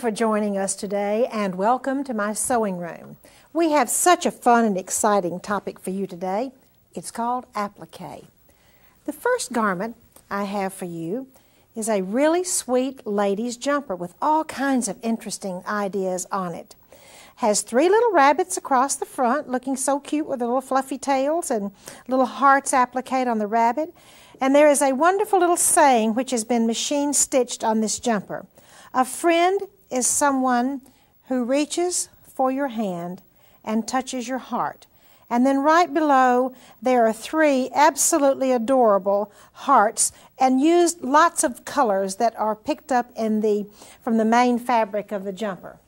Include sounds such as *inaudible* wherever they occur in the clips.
For joining us today and welcome to my sewing room. We have such a fun and exciting topic for you today. It's called applique. The first garment I have for you is a really sweet ladies jumper with all kinds of interesting ideas on it. Has three little rabbits across the front looking so cute with their little fluffy tails and little hearts appliqued on the rabbit. And there is a wonderful little saying which has been machine stitched on this jumper. A friend is someone who reaches for your hand and touches your heart. And then right below, there are three absolutely adorable hearts and used lots of colors that are picked up in the, from the main fabric of the jumper.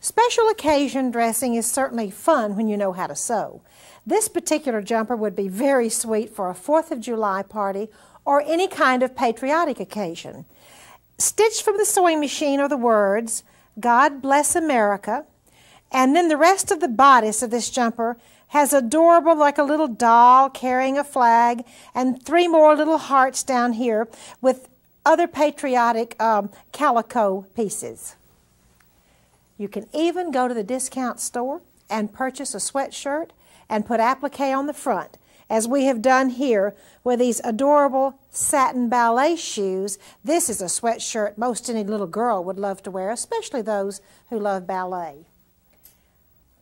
Special occasion dressing is certainly fun when you know how to sew. This particular jumper would be very sweet for a 4th of July party or any kind of patriotic occasion. Stitched from the sewing machine are the words, God bless America, and then the rest of the bodice of this jumper has adorable, like a little doll carrying a flag, and three more little hearts down here with other patriotic um, calico pieces. You can even go to the discount store and purchase a sweatshirt and put applique on the front as we have done here with these adorable satin ballet shoes. This is a sweatshirt most any little girl would love to wear, especially those who love ballet.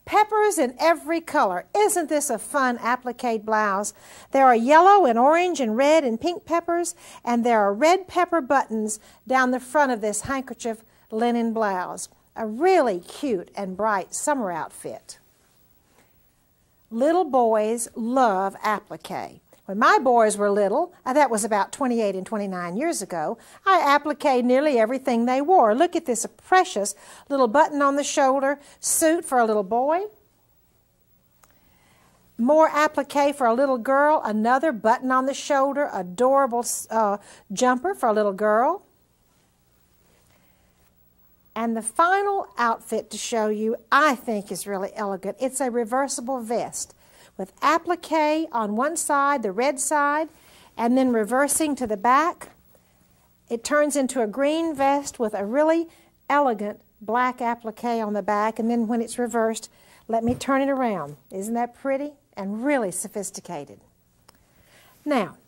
Peppers in every color. Isn't this a fun applique blouse? There are yellow and orange and red and pink peppers, and there are red pepper buttons down the front of this handkerchief linen blouse. A really cute and bright summer outfit. Little boys love applique. When my boys were little, uh, that was about 28 and 29 years ago, I appliqued nearly everything they wore. Look at this precious little button on the shoulder suit for a little boy. More applique for a little girl, another button on the shoulder, adorable uh, jumper for a little girl. And the final outfit to show you, I think is really elegant. It's a reversible vest with applique on one side, the red side, and then reversing to the back. It turns into a green vest with a really elegant black applique on the back, and then when it's reversed, let me turn it around. Isn't that pretty and really sophisticated? Now,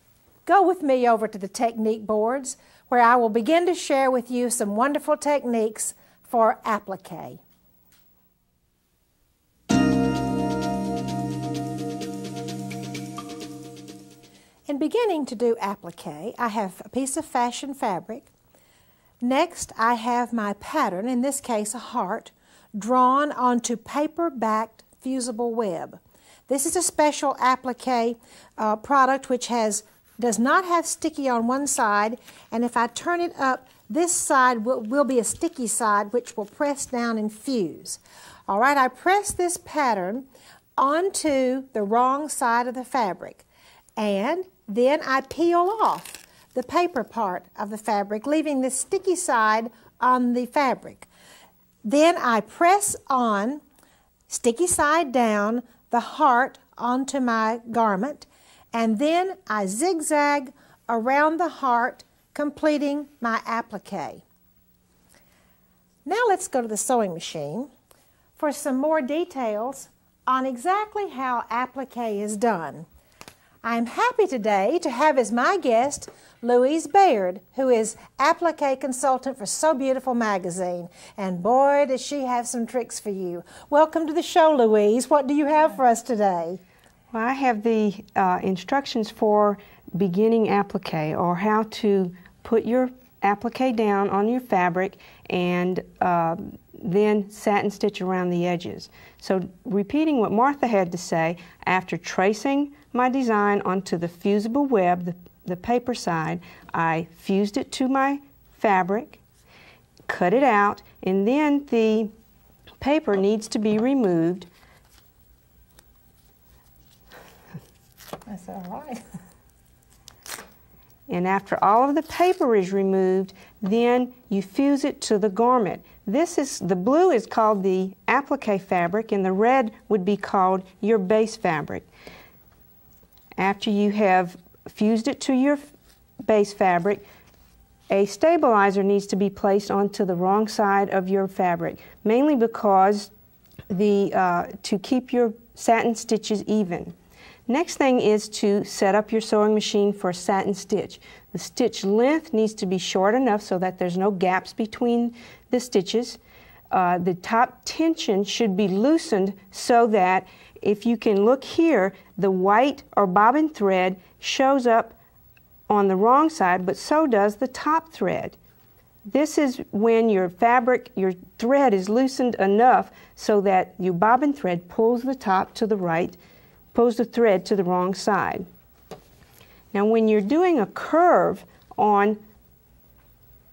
go with me over to the technique boards where I will begin to share with you some wonderful techniques for applique. In beginning to do applique, I have a piece of fashion fabric. Next, I have my pattern, in this case a heart, drawn onto paper-backed fusible web. This is a special applique uh, product which has does not have sticky on one side, and if I turn it up, this side will, will be a sticky side which will press down and fuse. All right, I press this pattern onto the wrong side of the fabric, and then I peel off the paper part of the fabric, leaving the sticky side on the fabric. Then I press on, sticky side down, the heart onto my garment, and then I zigzag around the heart, completing my applique. Now let's go to the sewing machine for some more details on exactly how applique is done. I'm happy today to have as my guest Louise Baird, who is applique consultant for Sew Beautiful magazine. And boy, does she have some tricks for you. Welcome to the show, Louise. What do you have for us today? Well, I have the uh, instructions for beginning applique or how to put your applique down on your fabric and uh, then satin stitch around the edges. So repeating what Martha had to say, after tracing my design onto the fusible web, the, the paper side, I fused it to my fabric, cut it out, and then the paper needs to be removed That's all right. *laughs* and after all of the paper is removed, then you fuse it to the garment. This is, the blue is called the applique fabric and the red would be called your base fabric. After you have fused it to your base fabric, a stabilizer needs to be placed onto the wrong side of your fabric, mainly because the, uh, to keep your satin stitches even. Next thing is to set up your sewing machine for a satin stitch. The stitch length needs to be short enough so that there's no gaps between the stitches. Uh, the top tension should be loosened so that if you can look here, the white or bobbin thread shows up on the wrong side, but so does the top thread. This is when your fabric, your thread is loosened enough so that your bobbin thread pulls the top to the right, pulls the thread to the wrong side. Now when you're doing a curve on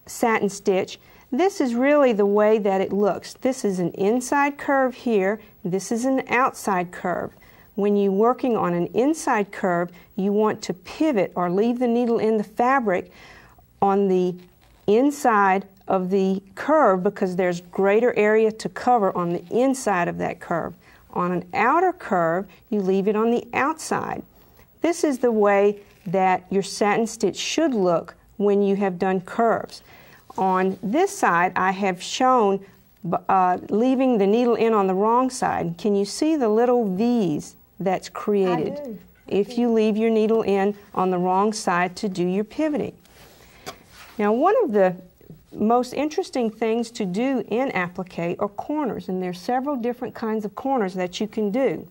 satin stitch, this is really the way that it looks. This is an inside curve here, this is an outside curve. When you're working on an inside curve, you want to pivot or leave the needle in the fabric on the inside of the curve because there's greater area to cover on the inside of that curve. On an outer curve, you leave it on the outside. This is the way that your satin stitch should look when you have done curves. On this side, I have shown uh, leaving the needle in on the wrong side. Can you see the little V's that's created if you leave your needle in on the wrong side to do your pivoting? Now, one of the most interesting things to do in applique are corners, and there's several different kinds of corners that you can do.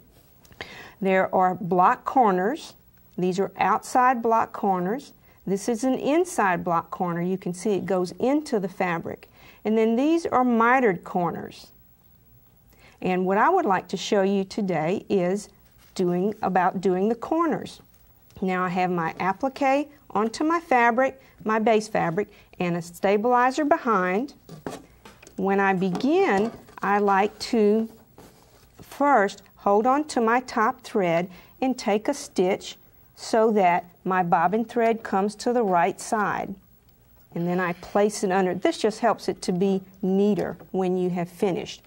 There are block corners. These are outside block corners. This is an inside block corner. You can see it goes into the fabric. And then these are mitered corners. And what I would like to show you today is doing about doing the corners. Now I have my applique onto my fabric, my base fabric, and a stabilizer behind. When I begin, I like to first hold on to my top thread and take a stitch so that my bobbin thread comes to the right side. And then I place it under. This just helps it to be neater when you have finished.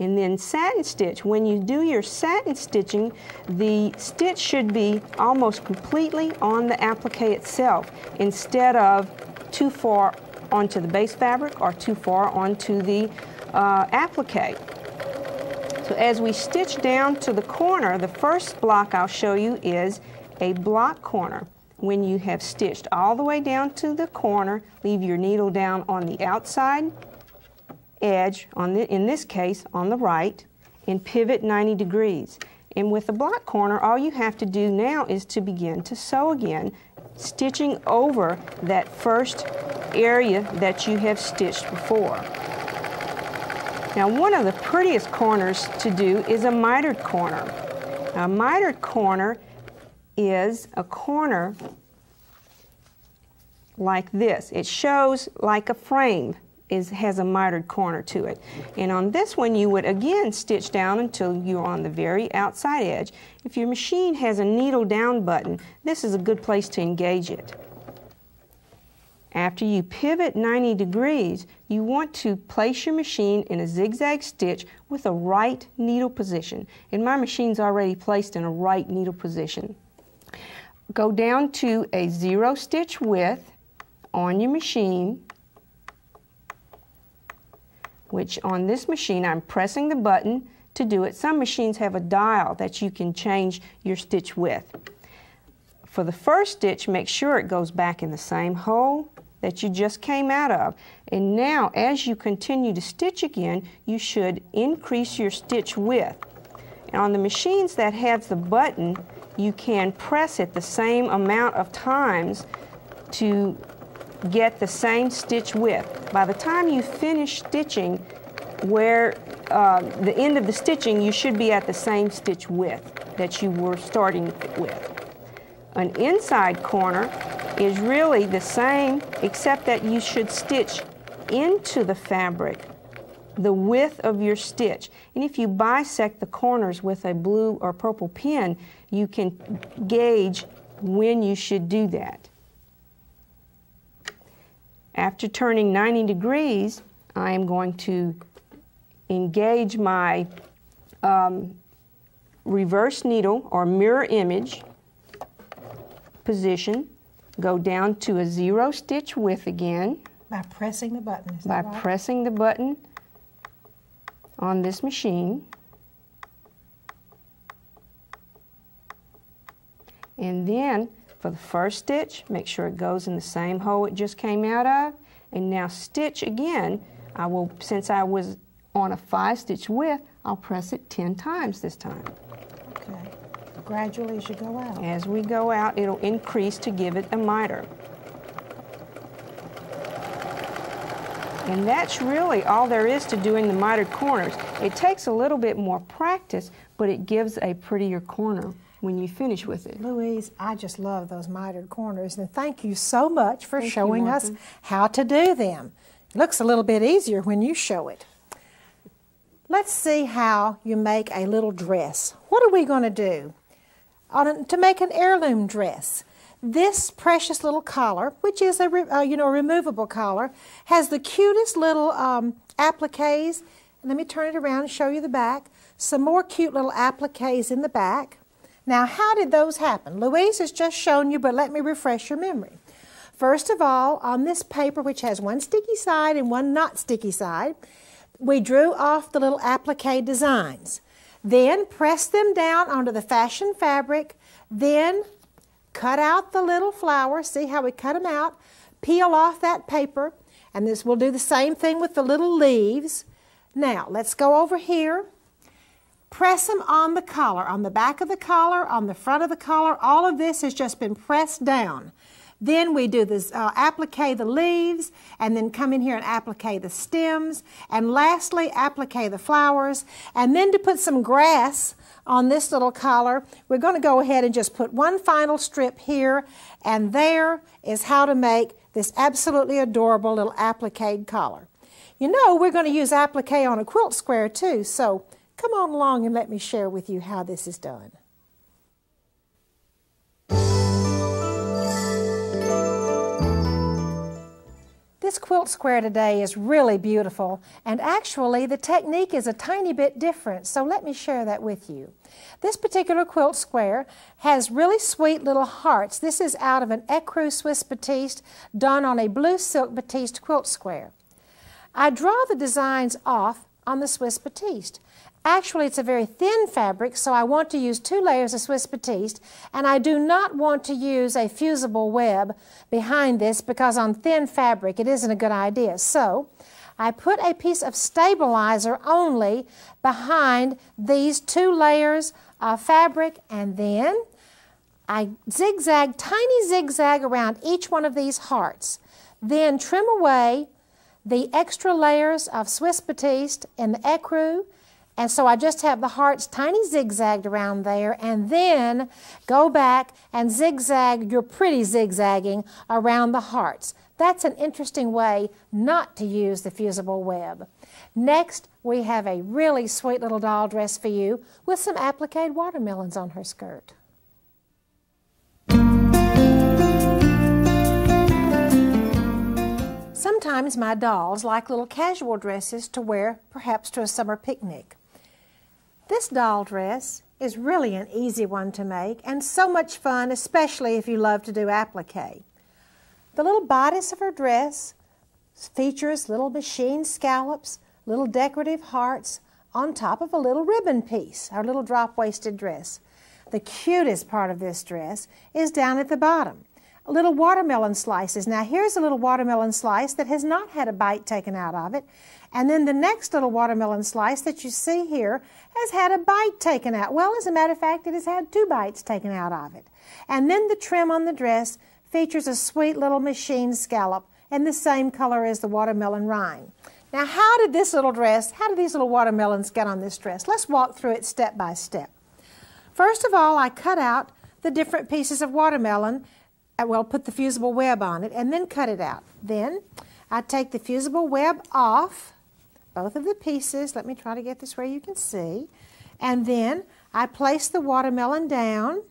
And then satin stitch, when you do your satin stitching, the stitch should be almost completely on the applique itself instead of too far onto the base fabric or too far onto the uh, applique. So as we stitch down to the corner, the first block I'll show you is a block corner. When you have stitched all the way down to the corner, leave your needle down on the outside edge, on the, in this case on the right, and pivot 90 degrees. And with the block corner, all you have to do now is to begin to sew again, stitching over that first area that you have stitched before. Now one of the prettiest corners to do is a mitered corner. a mitered corner is a corner like this. It shows like a frame is, has a mitered corner to it. And on this one you would again stitch down until you're on the very outside edge. If your machine has a needle down button, this is a good place to engage it. After you pivot 90 degrees, you want to place your machine in a zigzag stitch with a right needle position. And my machine's already placed in a right needle position. Go down to a zero stitch width on your machine, which on this machine I'm pressing the button to do it. Some machines have a dial that you can change your stitch width. For the first stitch, make sure it goes back in the same hole that you just came out of. And now, as you continue to stitch again, you should increase your stitch width. And on the machines that have the button, you can press it the same amount of times to get the same stitch width. By the time you finish stitching, where uh, the end of the stitching, you should be at the same stitch width that you were starting with. An inside corner is really the same except that you should stitch into the fabric the width of your stitch. And if you bisect the corners with a blue or purple pin, you can gauge when you should do that. After turning 90 degrees, I am going to engage my um, reverse needle or mirror image position go down to a zero stitch width again. By pressing the button, By right? pressing the button on this machine. And then for the first stitch, make sure it goes in the same hole it just came out of. And now stitch again. I will, since I was on a five stitch width, I'll press it 10 times this time. Okay. Gradually as you go out. As we go out, it'll increase to give it a miter. And that's really all there is to doing the mitered corners. It takes a little bit more practice, but it gives a prettier corner when you finish with it. Louise, I just love those mitered corners, and thank you so much for Thank you, showing us how to do them. It looks a little bit easier when you show it. Let's see how you make a little dress. What are we going to do? On a- to make an heirloom dress. This precious little collar, which is a re- uh, you know removable collar, has the cutest little um, appliques. Let me turn it around and show you the back. Some more cute little appliques in the back. Now, how did those happen? Louise has just shown you, but let me refresh your memory. First of all, on this paper, which has one sticky side and one not sticky side, we drew off the little applique designs. Then pressed them down onto the fashion fabric. Then cut out the little flowers. See how we cut them out? Peel off that paper. And this will do the same thing with the little leaves. Now, let's go over here. Press them on the collar, on the back of the collar, on the front of the collar. All of this has just been pressed down. Then we do this, uh, applique the leaves, and then come in here and applique the stems, and lastly, applique the flowers. And then to put some grass on this little collar, we're going to go ahead and just put one final strip here, and there is how to make this absolutely adorable little applique collar. You know, we're going to use applique on a quilt square too, so come on along and let me share with you how this is done. This quilt square today is really beautiful, and actually the technique is a tiny bit different, so let me share that with you. This particular quilt square has really sweet little hearts. This is out of an ecru Swiss batiste done on a blue silk batiste quilt square. I draw the designs off on the Swiss batiste. Actually, it's a very thin fabric, so I want to use two layers of Swiss batiste, and I do not want to use a fusible web behind this because on thin fabric it isn't a good idea. So, I put a piece of stabilizer only behind these two layers of fabric, and then I zigzag, tiny zigzag around each one of these hearts. Then trim away the extra layers of Swiss batiste and the ecru. And so I just have the hearts tiny zigzagged around there and then go back and zigzag your pretty zigzagging around the hearts. That's an interesting way not to use the fusible web. Next, we have a really sweet little doll dress for you with some appliqued watermelons on her skirt. Sometimes my dolls like little casual dresses to wear perhaps to a summer picnic. This doll dress is really an easy one to make and so much fun, especially if you love to do applique. The little bodice of her dress features little machine scallops, little decorative hearts on top of a little ribbon piece, our little drop-waisted dress. The cutest part of this dress is down at the bottom. Little watermelon slices. Now here's a little watermelon slice that has not had a bite taken out of it. And then the next little watermelon slice that you see here has had a bite taken out. Well, as a matter of fact, it has had two bites taken out of it. And then the trim on the dress features a sweet little machine scallop in the same color as the watermelon rind. Now, how did this little dress, how did these little watermelons get on this dress? Let's walk through it step by step. First of all, I cut out the different pieces of watermelon, Uh, well, put the fusible web on it, and then cut it out. Then I take the fusible web off, both of the pieces. Let me try to get this where you can see. And then I place the watermelon down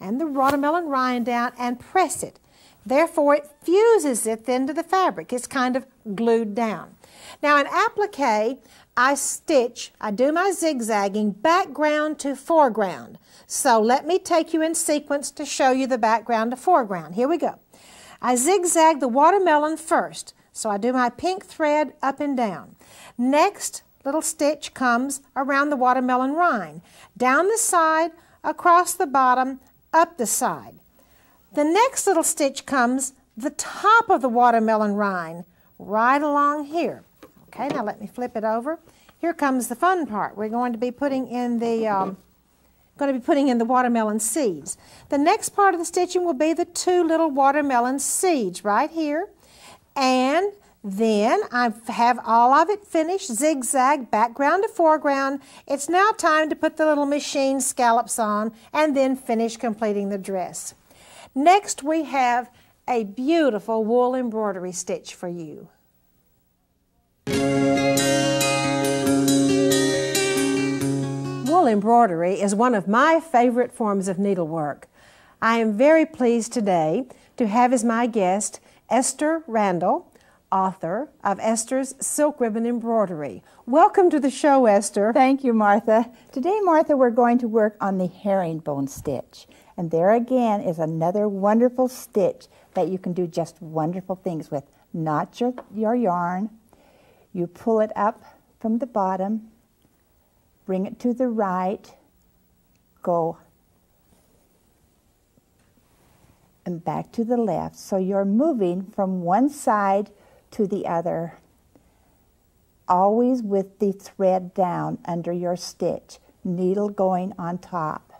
and the watermelon rind down and press it. Therefore, it fuses it then to the fabric. It's kind of glued down. Now, in applique, I stitch, I do my zigzagging background to foreground. So let me take you in sequence to show you the background to foreground. Here we go. I zigzag the watermelon first. So I do my pink thread up and down. Next little stitch comes around the watermelon rind. Down the side, across the bottom, up the side. The next little stitch comes the top of the watermelon rind right along here. Okay, now let me flip it over. Here comes the fun part. We're going to be putting in the um, going to be putting in the watermelon seeds. The next part of the stitching will be the two little watermelon seeds right here. And then I have all of it finished, zigzag, background to foreground. It's now time to put the little machine scallops on and then finish completing the dress. Next we have a beautiful wool embroidery stitch for you. Wool embroidery is one of my favorite forms of needlework. I am very pleased today to have as my guest Esther Randall, author of Esther's Silk Ribbon Embroidery. Welcome to the show, Esther. Thank you, Martha. Today, Martha, we're going to work on the herringbone stitch. And there again is another wonderful stitch that you can do just wonderful things with. Not your, your yarn. You pull it up from the bottom, bring it to the right, go and back to the left. So you're moving from one side to the other, always with the thread down under your stitch, needle going on top.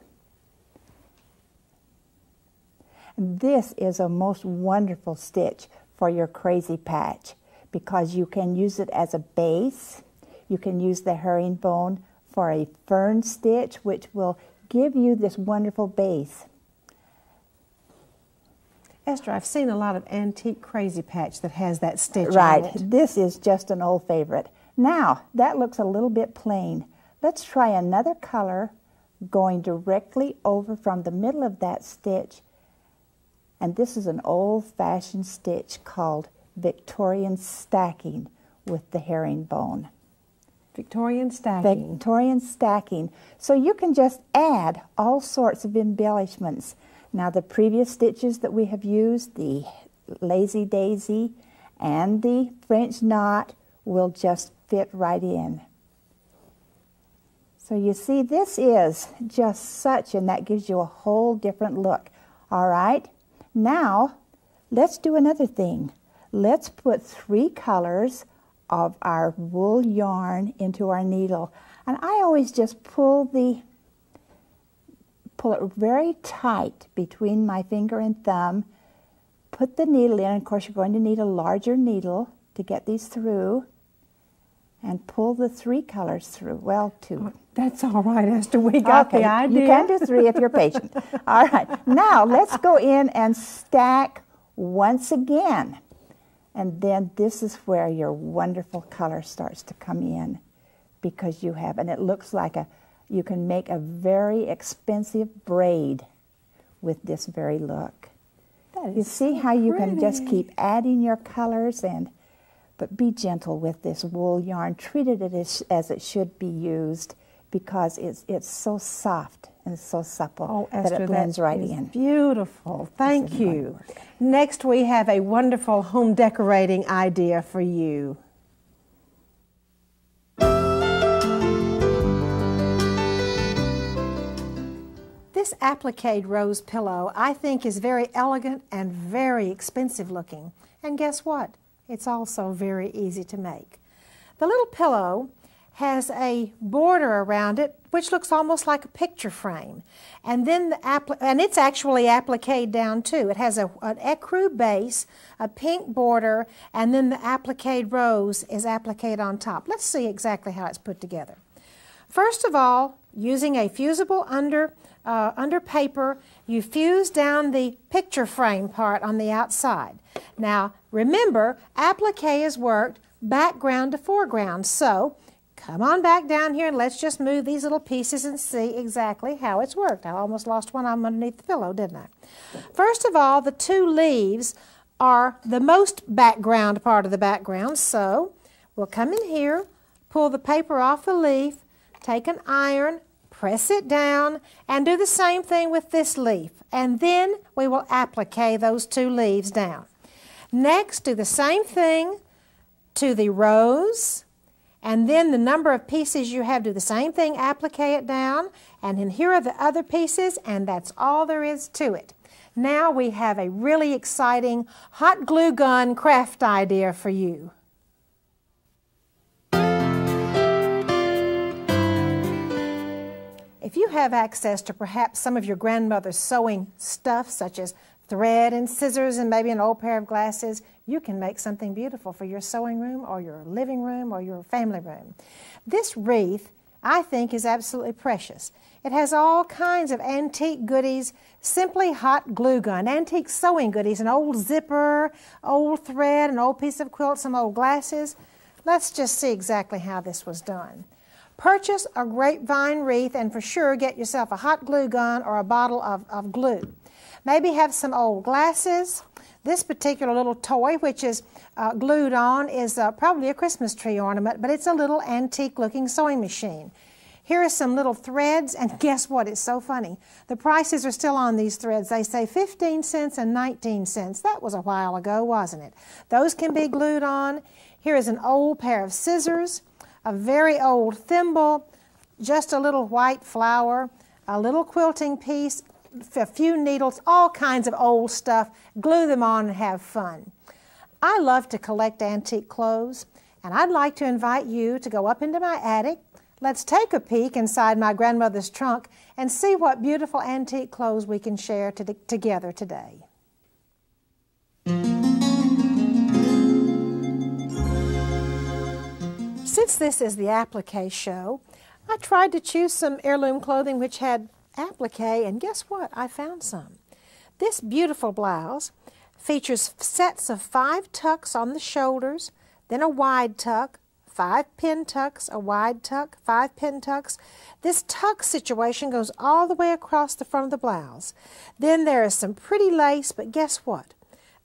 This is a most wonderful stitch for your crazy patch because you can use it as a base. You can use the herringbone for a fern stitch, which will give you this wonderful base. Esther, I've seen a lot of antique crazy patch that has that stitch Right. This is just an old favorite. Now, that looks a little bit plain. Let's try another color going directly over from the middle of that stitch. And this is an old-fashioned stitch called Victorian stacking with the herringbone. Victorian stacking. Victorian stacking. So you can just add all sorts of embellishments. Now the previous stitches that we have used, the lazy daisy and the French knot, will just fit right in. So you see this is just such, and that gives you a whole different look. All right, now let's do another thing. Let's put three colors of our wool yarn into our needle. And I always just pull the pull it very tight between my finger and thumb. Put the needle in. Of course, you're going to need a larger needle to get these through. And pull the three colors through. Well, two. Oh, that's all right, Esther. We got okay. the idea. You can do three if you're patient. *laughs* all right. Now, let's go in and stack once again. And then this is where your wonderful color starts to come in because you have, and it looks like a you can make a very expensive braid with this very look. you see so how you pretty. can just keep adding your colors and but be gentle with this wool yarn. Treat it as, as it should be used because it's it's so soft and so supple oh, that it blends that right in. Beautiful. Thank you. Next, we have a wonderful home decorating idea for you. This applique rose pillow I think is very elegant and very expensive looking. And guess what? It's also very easy to make. The little pillow has a border around it which looks almost like a picture frame. And then the and it's actually applique down too. It has a, an ecru base, a pink border, and then the applique rose is appliqued on top. Let's see exactly how it's put together. First of all, using a fusible under uh, under paper, you fuse down the picture frame part on the outside. Now, remember, applique is worked background to foreground. So, come on back down here and let's just move these little pieces and see exactly how it's worked. I almost lost one of them underneath the pillow, didn't I? First of all, the two leaves are the most background part of the background. So, we'll come in here, pull the paper off the leaf, take an iron, press it down, and do the same thing with this leaf. And then we will applique those two leaves down. Next, do the same thing to the rose, and then the number of pieces you have, do the same thing, applique it down, and then here are the other pieces, and that's all there is to it. Now we have a really exciting hot glue gun craft idea for you. If you have access to perhaps some of your grandmother's sewing stuff, such as thread and scissors and maybe an old pair of glasses, you can make something beautiful for your sewing room or your living room or your family room. This wreath, I think, is absolutely precious. It has all kinds of antique goodies, simply hot glue gun, antique sewing goodies, an old zipper, old thread, an old piece of quilt, some old glasses. Let's just see exactly how this was done. Purchase a grapevine wreath and for sure get yourself a hot glue gun or a bottle of, of glue. Maybe have some old glasses. This particular little toy, which is uh, glued on, is uh, probably a Christmas tree ornament, but it's a little antique looking sewing machine. Here are some little threads, and *laughs* guess what? It's so funny. The prices are still on these threads. They say 15 cents and 19 cents. That was a while ago, wasn't it? Those can be glued on. Here is an old pair of scissors, a very old thimble, just a little white flower, a little quilting piece, a few needles, all kinds of old stuff, glue them on and have fun. I love to collect antique clothes, and I'd like to invite you to go up into my attic. Let's take a peek inside my grandmother's trunk and see what beautiful antique clothes we can share to together today. Since this is the applique show, I tried to choose some heirloom clothing which had applique, and guess what? I found some. This beautiful blouse features sets of five tucks on the shoulders, then a wide tuck, five pin tucks, a wide tuck, five pin tucks. This tuck situation goes all the way across the front of the blouse. Then there is some pretty lace, but guess what?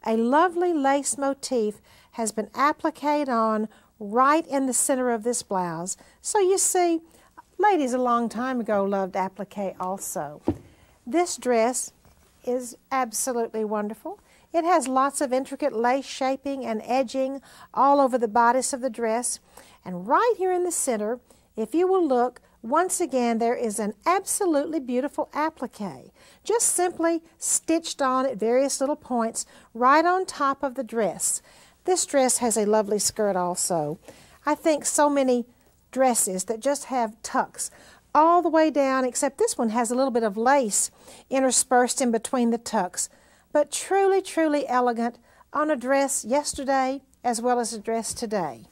A lovely lace motif has been appliqued on right in the center of this blouse. So you see, Ladies a long time ago loved applique also. This dress is absolutely wonderful. It has lots of intricate lace shaping and edging all over the bodice of the dress. And right here in the center, if you will look, once again there is an absolutely beautiful applique, just simply stitched on at various little points right on top of the dress. This dress has a lovely skirt also. I think so many dresses that just have tucks all the way down, except this one has a little bit of lace interspersed in between the tucks. But truly, truly elegant on a dress yesterday as well as a dress today.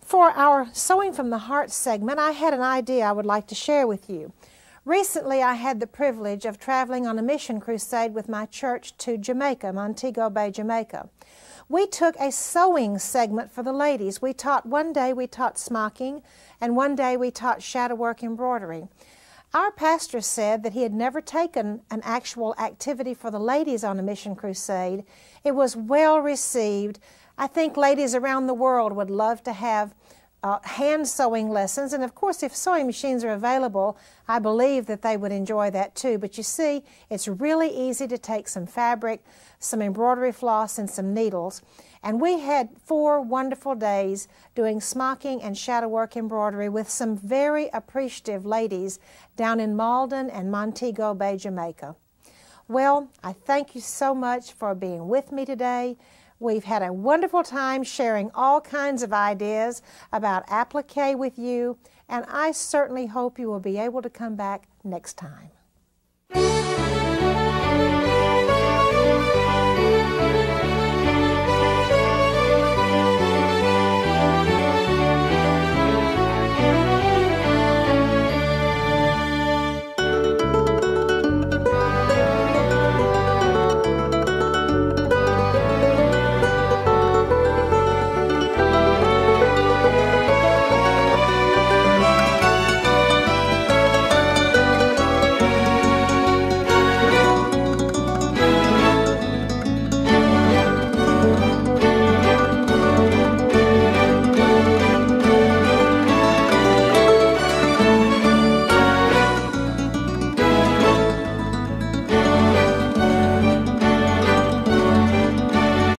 For our Sewing from the Heart segment, I had an idea I would like to share with you. Recently, I had the privilege of traveling on a mission crusade with my church to Jamaica, Montego Bay, Jamaica. We took a sewing segment for the ladies. We taught one day we taught smocking, and one day we taught shadow work embroidery. Our pastor said that he had never taken an actual activity for the ladies on a mission crusade. It was well received. I think ladies around the world would love to have uh, hand sewing lessons. And of course, if sewing machines are available, I believe that they would enjoy that too. But you see, it's really easy to take some fabric, some embroidery floss, and some needles. And we had four wonderful days doing smocking and shadow work embroidery with some very appreciative ladies down in Malden and Montego Bay, Jamaica. Well, I thank you so much for being with me today. We've had a wonderful time sharing all kinds of ideas about applique with you, and I certainly hope you will be able to come back next time.